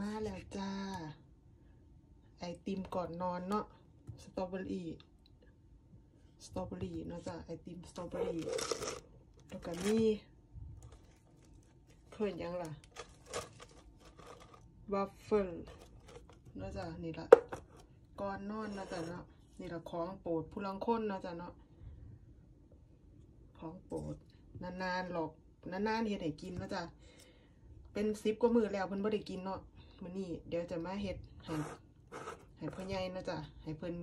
มาแล้วจ้า ไอติมก่อนนอนเนาะสตรอเบอรี่สตรอเบอรี่เนาะจ้าไอติมสตรอเบอรี่แล้วก็มีเคยยังล่ะวัฟเฟิลเนาะจ้านี่ละก่อนนอนเนาะจ้าเนาะนี่ละของโปรดผู้ลังคนเนาะจ้าเนาะของโปรดนานๆหรอกนานๆเฮ็ดให้กินเนาะจ้าเป็นซิปกว่ามือแล้วเพิ่นบ่ได้กินเนาะ มื้อนี้เดี๋ยวจะมาเฮ็ดให้ให้พ่อใหญ่นะจ้าให้เพิ่น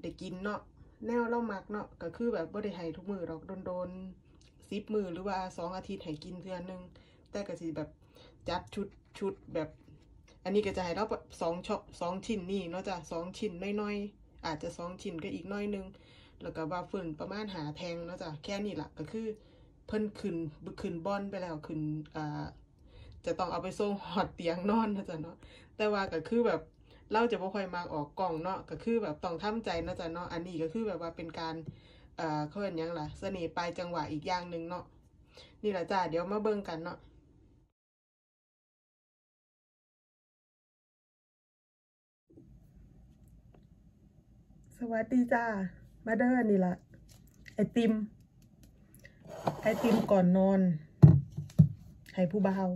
ได้กินเนาะแนวเรามักเนาะก็คือแบบบ่ได้ให้ทุกมื้อหรอกโดนๆ10มื้อหรือว่าสองอาทิตย์ให้กินเทื่อนึงแต่ก็สิแบบจัดชุดชุดแบบ อันนี้ก็จะให้เราแบบสองช็อปสองชิ้นนี่เนาะจ้ะสองชิ้นน้อยๆอาจจะสองชิ้นก็อีกน้อยนึงแล้วก็ว่าฝืนประมาณหาแทงเนาะจ้ะแค่นี้แหละก็คือเพิ่นขึ้นขึ้นบอนไปแล้วขึ้นอ่า จะต้องเอาไปส่งหอดเตียงนอนนะจ๊ะเนาะแต่ว่าก็คือแบบเราจะบ่ค่อยมาออกกล่องเนาะก็คือแบบต้องทำใจนะจ๊ะเนาะอันนี้ก็คือแบบว่าเป็นการเอ่อเขาเรียกยังล่ะเสน่ห์ปลายจังหวะอีกอย่างหนึ่งเนาะนี่แหละจ้ะเดี๋ยวมาเบิ่งกันเนาะสวัสดีจ้า มาเด้อนี่ละไอติม ไอติมก่อนนอน ให้ผู้เบาว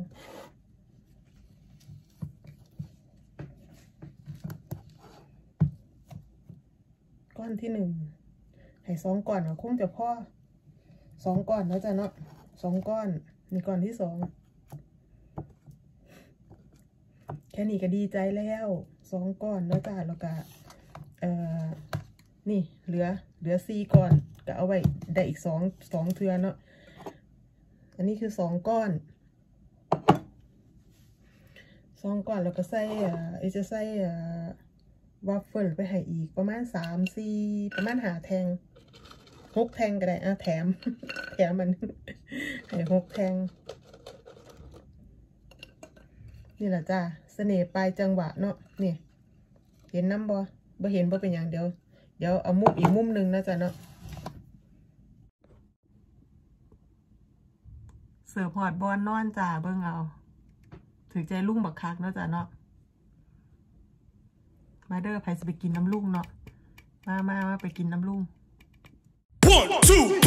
ก้อนที่หนึ่งให้สองก้อนก็คงจะพ่อสองก้อนแล้วจ้ะเนาะสองก้อนนี่ก้อนที่สองแค่นี้ก็ดีใจแล้วสองก้อนแล้วจ้ะแล้วก็เอ่อนี่เหลือเหลือสี่ก้อนก็เอาไว้ได้อีกสองสองเทือเนาะอันนี้คือสองก้อนสองก้อนแล้วก็ใส่เอ่อเอจะใส่อ่อ วัฟเฟิลไปให้อีกประมาณสามสี่ประมาณหาแทงหกแทงก็ได้อะแถม แถมมันให้หกแทง นี่แหละจ้าเสน่ห์ปลายจังหวะเนาะนี่ เห็นน้ำบ่บ่เห็นบ่เป็นอย่างเดียว เดี๋ยวเอามุมอีกมุมหนึ่งนะจ๊ะเนาะเสิร์ฟหอดบอลนอนจ่าเบิ่งเอา ถือใจลุงบักคักเนาะจ้ะเนาะ มาเด้อไผสิไปกินน้ำลุงเนาะมามามาไปกินน้ำลุง One, two!